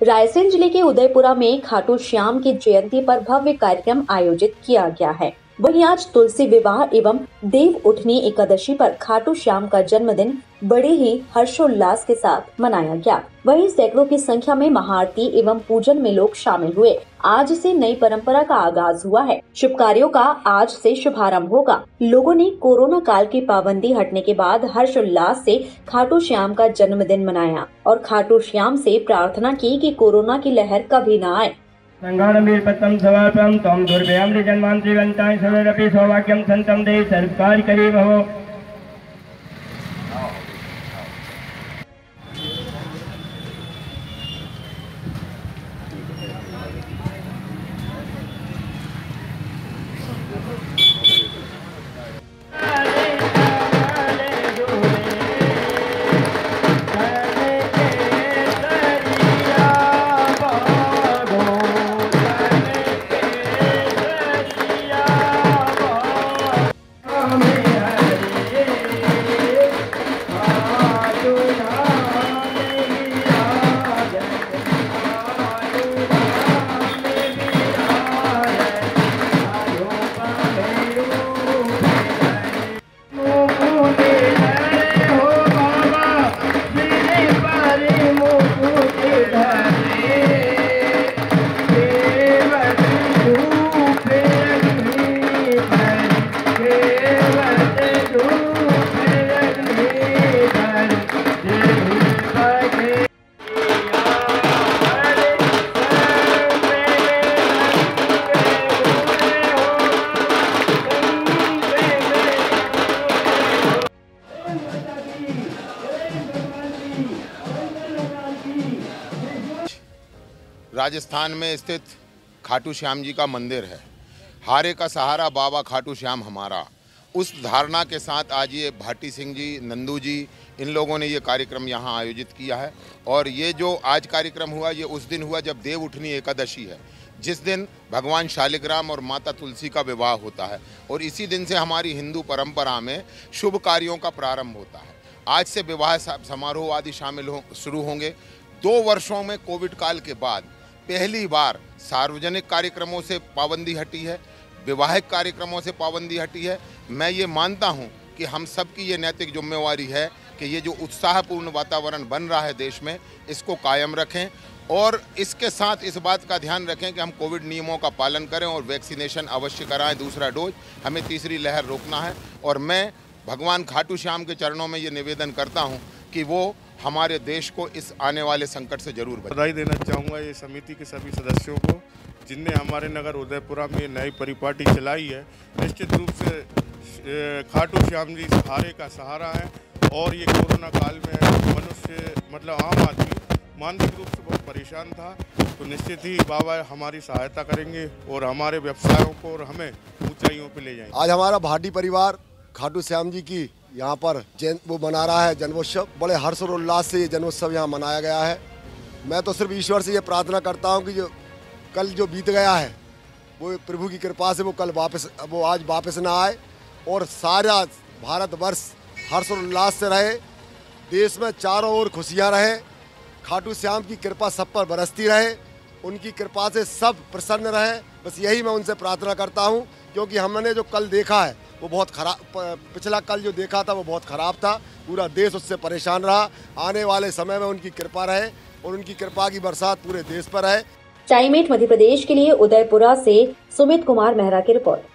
रायसेन ज़िले के उदयपुरा में खाटू श्याम की जयंती पर भव्य कार्यक्रम आयोजित किया गया है। वहीं आज तुलसी विवाह एवं देव उठनी एकादशी पर खाटू श्याम का जन्मदिन बड़े ही हर्षोल्लास के साथ मनाया गया। वहीं सैकड़ों की संख्या में महाआरती एवं पूजन में लोग शामिल हुए। आज से नई परंपरा का आगाज़ हुआ है। शुभ कार्यों का आज से शुभारंभ होगा। लोगों ने कोरोना काल की पाबंदी हटने के बाद हर्षोल्लास से खाटू श्याम का जन्मदिन मनाया और खाटू श्याम से प्रार्थना की कि कोरोना की लहर कभी न आए। सङ्गाणमीर्पत्रं समर्पं त्वं दुर्व्यामृजन्मां श्रीवन्ताय सर्वैरपि सौभाग्यं सन्तं देहि सर्वकार्यकरी भवो राजस्थान में स्थित खाटू श्याम जी का मंदिर है। हारे का सहारा बाबा खाटू श्याम हमारा। उस धारणा के साथ आज ये भाटी सिंह जी, नंदू जी, इन लोगों ने ये कार्यक्रम यहाँ आयोजित किया है। और ये जो आज कार्यक्रम हुआ, ये उस दिन हुआ जब देव उठनी एकादशी है। जिस दिन भगवान शालिग्राम और माता तुलसी का विवाह होता है और इसी दिन से हमारी हिंदू परंपरा में शुभ कार्यों का प्रारंभ होता है। आज से विवाह समारोह आदि शामिल हो, शुरू होंगे। दो वर्षों में कोविड काल के बाद पहली बार सार्वजनिक कार्यक्रमों से पाबंदी हटी है, विवाहिक कार्यक्रमों से पाबंदी हटी है। मैं ये मानता हूँ कि हम सब की ये नैतिक जिम्मेवारी है कि ये जो उत्साहपूर्ण वातावरण बन रहा है देश में, इसको कायम रखें और इसके साथ इस बात का ध्यान रखें कि हम कोविड नियमों का पालन करें और वैक्सीनेशन अवश्य कराएँ। दूसरा डोज, हमें तीसरी लहर रोकना है और मैं भगवान खाटू श्याम के चरणों में ये निवेदन करता हूँ कि वो हमारे देश को इस आने वाले संकट से ज़रूर बधाई देना चाहूँगा ये समिति के सभी सदस्यों को जिनने हमारे नगर उदयपुरा में नई परिपाटी चलाई है। निश्चित रूप से खाटू श्याम जी सहारे का सहारा है और ये कोरोना काल में मनुष्य मतलब आम आदमी मानसिक रूप से बहुत परेशान था। तो निश्चित ही बाबा हमारी सहायता करेंगे और हमारे व्यवसायों को और हमें ऊंचाइयों पर ले जाएँगे। आज हमारा भाटी परिवार खाटू श्याम जी की यहाँ पर जैन वो मना रहा है जन्मोत्सव। बड़े हर्ष और उल्लास से ये जन्मोत्सव यहाँ मनाया गया है। मैं तो सिर्फ़ ईश्वर से ये प्रार्थना करता हूँ कि जो कल जो बीत गया है, वो प्रभु की कृपा से वो कल वापस, वो आज वापस ना आए और सारा भारतवर्ष हर्ष और उल्लास से रहे, देश में चारों ओर खुशियाँ रहे खाटू श्याम की कृपा सब पर बरसती रहे, उनकी कृपा से सब प्रसन्न रहे। बस यही मैं उनसे प्रार्थना करता हूँ, क्योंकि हमने जो कल देखा है वो बहुत खराब पिछला कल जो देखा था वो बहुत ख़राब था। पूरा देश उससे परेशान रहा। आने वाले समय में उनकी कृपा रहे और उनकी कृपा की बरसात पूरे देश पर है चाईमेट मध्य प्रदेश के लिए उदयपुरा से सुमित कुमार मेहरा की रिपोर्ट।